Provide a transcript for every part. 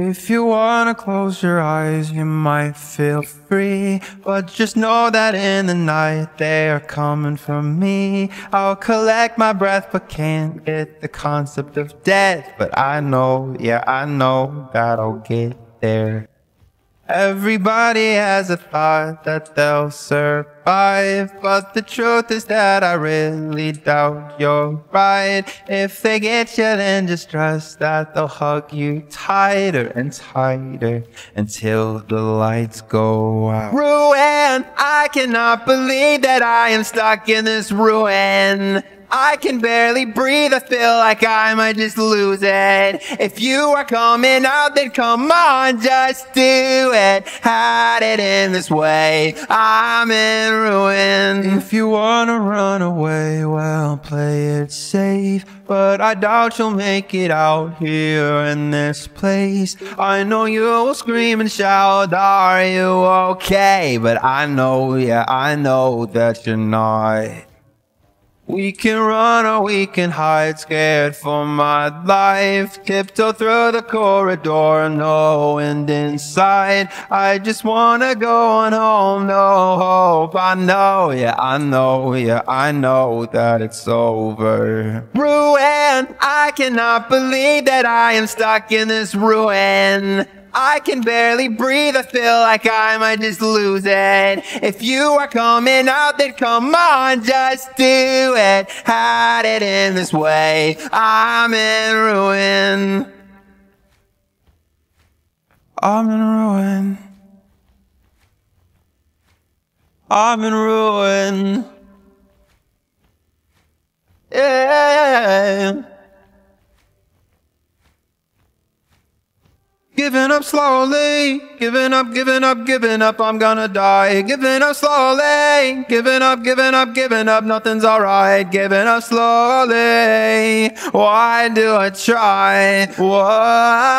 If you wanna close your eyes, you might feel free. But just know that in the night they are coming for me. I'll collect my breath, but can't get the concept of death. But I know, yeah, I know that I'll get there. Everybody has a thought that they'll survive, but the truth is that I really doubt you're right. If they get you, then just trust that they'll hug you tighter and tighter until the lights go out. Ruin! I cannot believe that I am stuck in this ruin. I can barely breathe, I feel like I might just lose it. If you are coming out, then come on, just do it. Hide it in this way, I'm in ruin. If you wanna run away, well, play it safe. But I doubt you'll make it out here in this place. I know you will scream and shout, are you okay? But I know, yeah, I know that you're not. We can run or we can hide, scared for my life. Tiptoe through the corridor, no end inside. I just wanna go on home, no hope. I know, yeah, I know, yeah, I know that it's over. Ruin, I cannot believe that I am stuck in this ruin. I can barely breathe. I feel like I might just lose it. If you are coming out, then come on, just do it. Hide it in this way. I'm in ruin. I'm in ruin. I'm in ruin. Giving up slowly, giving up, giving up, giving up, I'm gonna die. Giving up slowly, giving up, giving up, giving up, nothing's alright. Giving up slowly, why do I try? Why?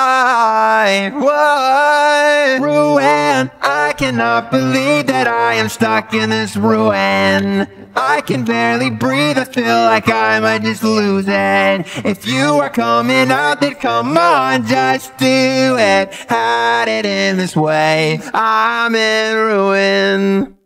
Why? Ruin, I cannot believe that I am stuck in this ruin. I can barely breathe, I feel like I might just lose it. If you are coming out, then come on, just do it. Hide it in this way, I'm in ruin.